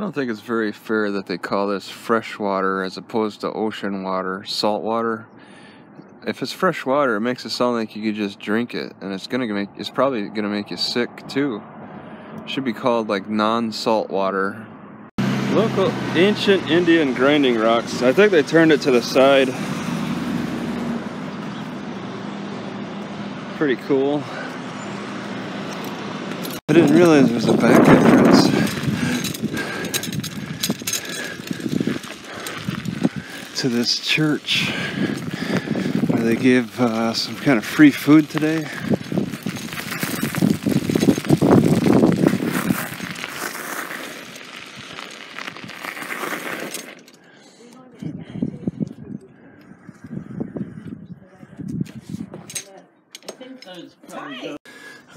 I don't think it's very fair that they call this fresh water as opposed to ocean water, salt water. If it's fresh water, it makes it sound like you could just drink it, and it's gonna make it's probably gonna make you sick too. It should be called like non-salt water. Local ancient Indian grinding rocks. I think they turned it to the side. Pretty cool. I didn't realize there was a back entrance. To this church where they give uh, some kind of free food today.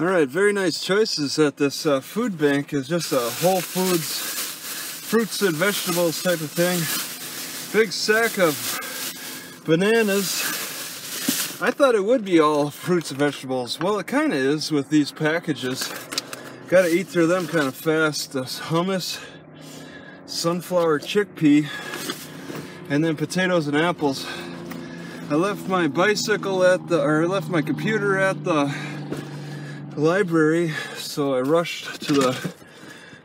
All right, very nice choices at this uh, food bank. is just a Whole Foods fruits and vegetables type of thing big sack of bananas. I thought it would be all fruits and vegetables. Well, it kind of is with these packages. Got to eat through them kind of fast. The hummus, sunflower chickpea, and then potatoes and apples. I left my bicycle at the, or I left my computer at the library, so I rushed to the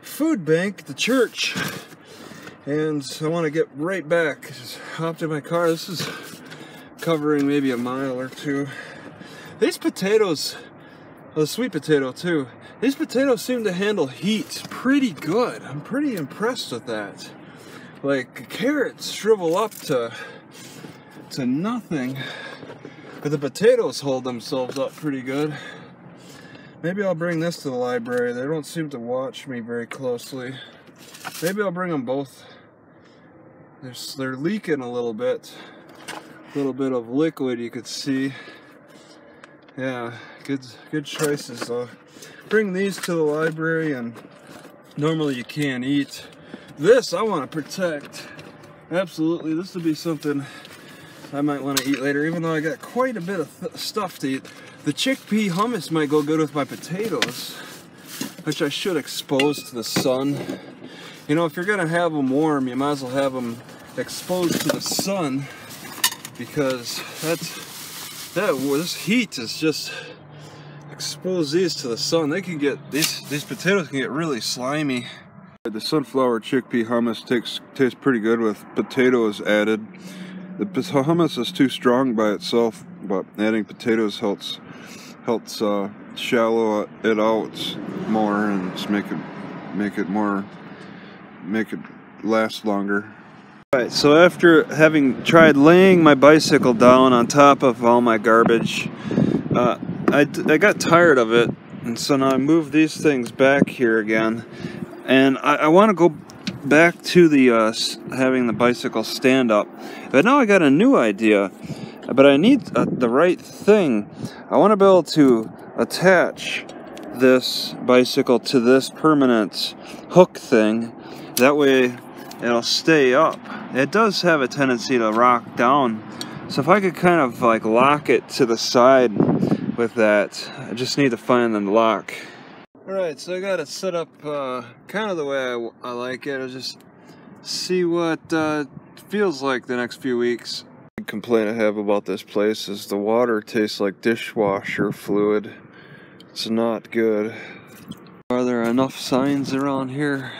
food bank, the church, and I want to get right back. Just hopped in my car. This is covering maybe a mile or two. These potatoes, well, the sweet potato too, these potatoes seem to handle heat pretty good. I'm pretty impressed with that. Like carrots shrivel up to to nothing, but the potatoes hold themselves up pretty good. Maybe I'll bring this to the library. They don't seem to watch me very closely. Maybe I'll bring them both they're, they're leaking a little bit. A little bit of liquid you could see. Yeah, good good choices though. Bring these to the library and normally you can't eat. This I want to protect. Absolutely, this would be something I might want to eat later, even though I got quite a bit of stuff to eat. The chickpea hummus might go good with my potatoes, which I should expose to the sun. You know, if you're gonna have them warm, you might as well have them exposed to the sun because that's that this heat is just expose these to the sun. They can get these these potatoes can get really slimy. The sunflower chickpea hummus takes tastes pretty good with potatoes added. The hummus is too strong by itself, but adding potatoes helps helps uh, shallow it out more and just make it make it more make it last longer. Alright, so after having tried laying my bicycle down on top of all my garbage, uh, I, I got tired of it, and so now I moved these things back here again, and I, I want to go back to the uh, having the bicycle stand up, but now I got a new idea, but I need uh, the right thing. I want to be able to attach this bicycle to this permanent hook thing that way it'll stay up. It does have a tendency to rock down. So if I could kind of like lock it to the side with that, I just need to find the lock. Alright, so I got it set up uh, kind of the way I, I like it. I'll just see what uh, feels like the next few weeks. Complaint I have about this place is the water tastes like dishwasher fluid. It's not good. Are there enough signs around here?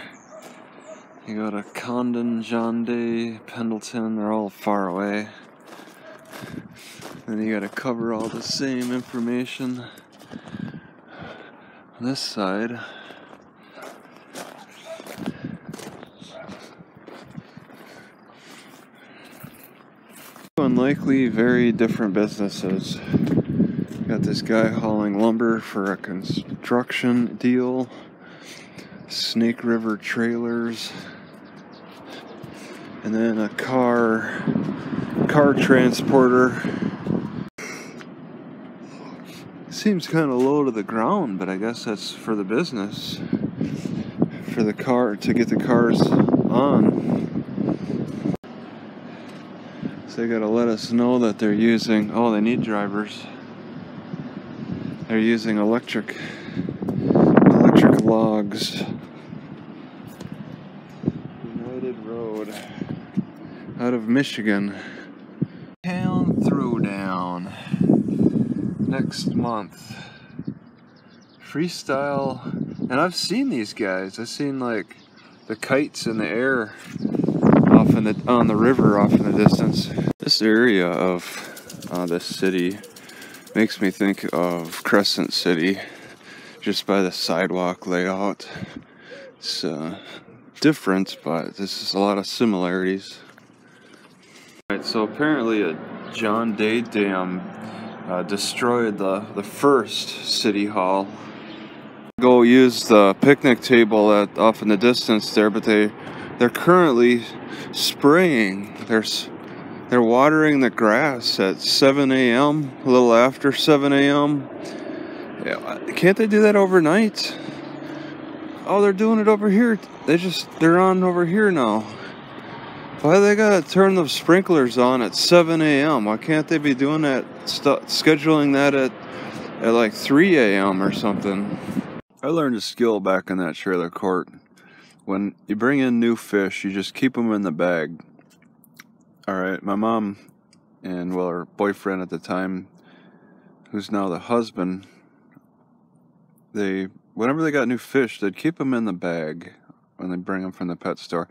You go to Condon, John Day, Pendleton, they're all far away. Then you gotta cover all the same information on this side. Unlikely, very different businesses. Got this guy hauling lumber for a construction deal. Snake River trailers and then a car car transporter. Seems kind of low to the ground but i guess that's for the business. For the car to get the cars on. So they got to let us know that they're using oh they need drivers. They're using electric electric logs. United Road out of Michigan. Town Throwdown next month. Freestyle, and I've seen these guys. I've seen like the kites in the air off in the on the river off in the distance. This area of uh, this city makes me think of Crescent City, just by the sidewalk layout. It's uh, different, but this is a lot of similarities. Alright, so apparently a John Day Dam uh, destroyed the, the first city hall. Go use the picnic table at, off in the distance there, but they they're currently spraying. There's they're watering the grass at 7 a.m. a little after 7 a.m. Yeah, can't they do that overnight? Oh, they're doing it over here. They just they're on over here now. Why they gotta turn the sprinklers on at 7 a.m.? Why can't they be doing that, scheduling that at, at like 3 a.m. or something? I learned a skill back in that trailer court. When you bring in new fish, you just keep them in the bag. Alright, my mom and, well, her boyfriend at the time, who's now the husband, they, whenever they got new fish, they'd keep them in the bag when they bring them from the pet store.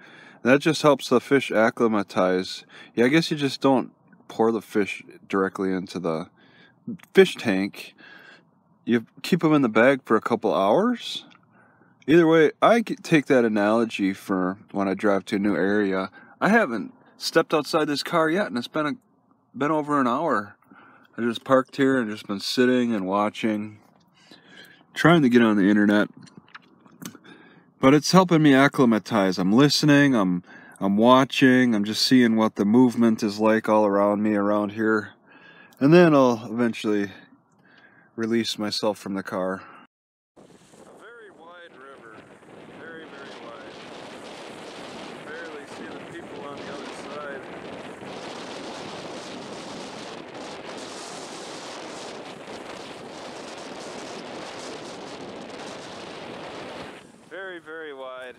That just helps the fish acclimatize. Yeah, I guess you just don't pour the fish directly into the fish tank. You keep them in the bag for a couple hours. Either way, I take that analogy for when I drive to a new area. I haven't stepped outside this car yet, and it's been a, been over an hour. I just parked here and just been sitting and watching, trying to get on the internet but it's helping me acclimatize. I'm listening, I'm I'm watching, I'm just seeing what the movement is like all around me around here. And then I'll eventually release myself from the car. very, very wide.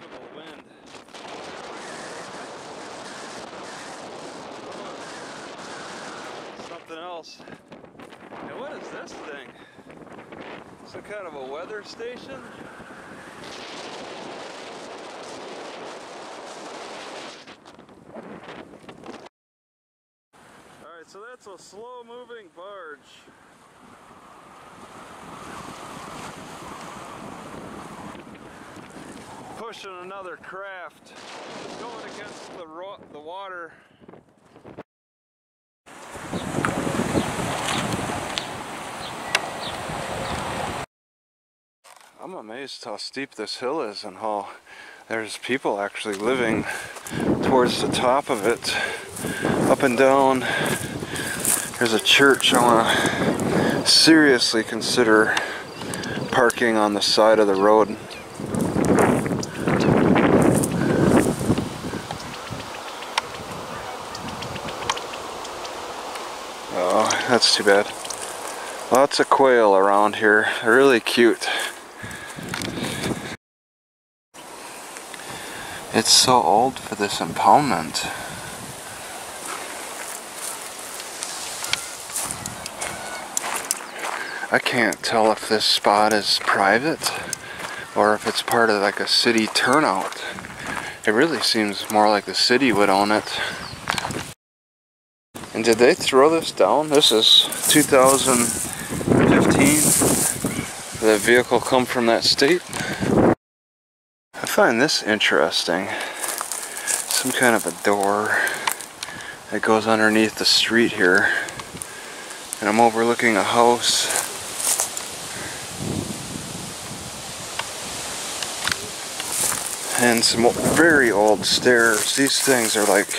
Incredible wind. Something else. And what is this thing? Some kind of a weather station? Alright, so that's a slow moving barge. Pushing another craft, going against the, the water. I'm amazed how steep this hill is and how there's people actually living towards the top of it, up and down there's a church I want to seriously consider parking on the side of the road. Oh, that's too bad. Lots of quail around here. They're really cute. It's so old for this impoundment. I can't tell if this spot is private or if it's part of like a city turnout. It really seems more like the city would own it. And did they throw this down? This is 2015. Did that vehicle come from that state? I find this interesting. Some kind of a door that goes underneath the street here. And I'm overlooking a house and some very old stairs. These things are like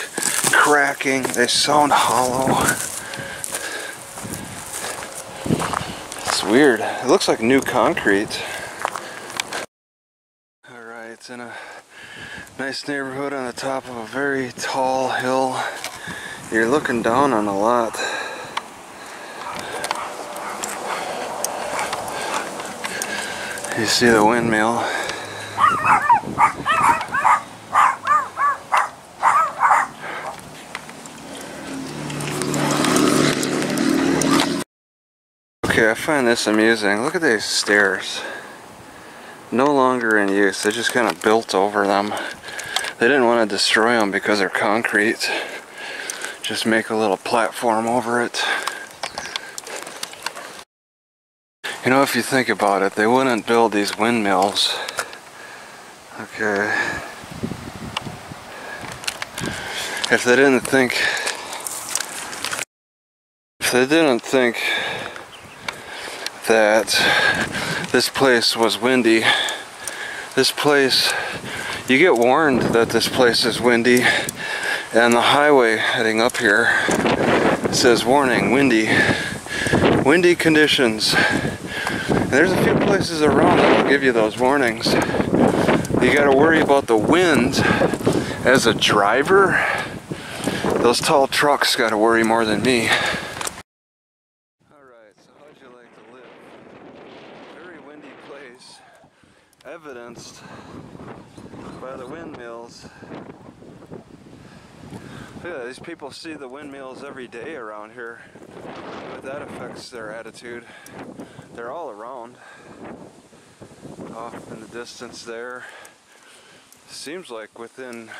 cracking, they sound hollow. It's weird. It looks like new concrete. Alright, it's in a nice neighborhood on the top of a very tall hill. You're looking down on a lot. You see the windmill. Find this amusing. Look at these stairs. No longer in use. They just kind of built over them. They didn't want to destroy them because they're concrete. Just make a little platform over it. You know, if you think about it, they wouldn't build these windmills. Okay. If they didn't think... If they didn't think that this place was windy, this place, you get warned that this place is windy, and the highway heading up here says warning, windy, windy conditions. There's a few places around that will give you those warnings. You got to worry about the wind as a driver. Those tall trucks got to worry more than me. Alright, so how'd you like to live? Very windy place, evidenced by the windmills. Look Yeah, these people see the windmills every day around here, but that affects their attitude. They're all around, off in the distance there. Seems like within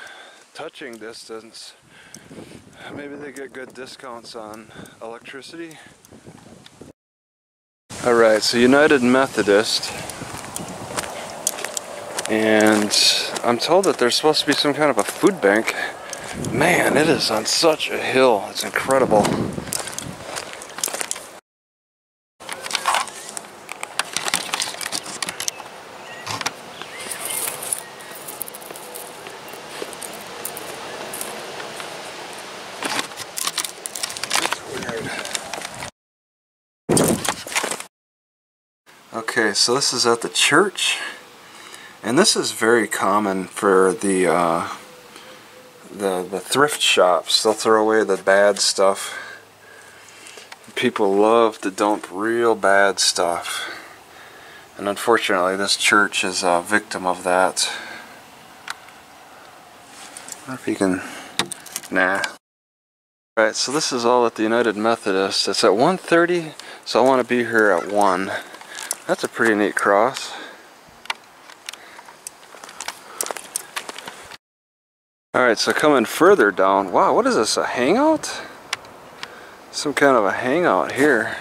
touching distance, maybe they get good discounts on electricity. Alright, so United Methodist, and I'm told that there's supposed to be some kind of a food bank. Man, it is on such a hill, it's incredible. Okay, so this is at the church, and this is very common for the uh, the the thrift shops. They'll throw away the bad stuff. People love to dump real bad stuff, and unfortunately, this church is a victim of that. I if you can, nah. Alright, so this is all at the United Methodist. It's at 1.30, so I want to be here at 1. That's a pretty neat cross. Alright, so coming further down, wow, what is this, a hangout? Some kind of a hangout here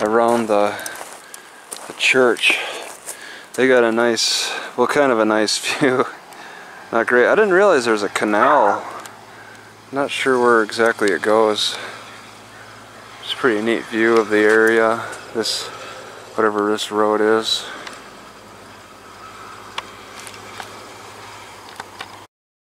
around the, the church. They got a nice, well kind of a nice view. Not great. I didn't realize there's a canal. Not sure where exactly it goes. It's a pretty neat view of the area. This whatever this road is.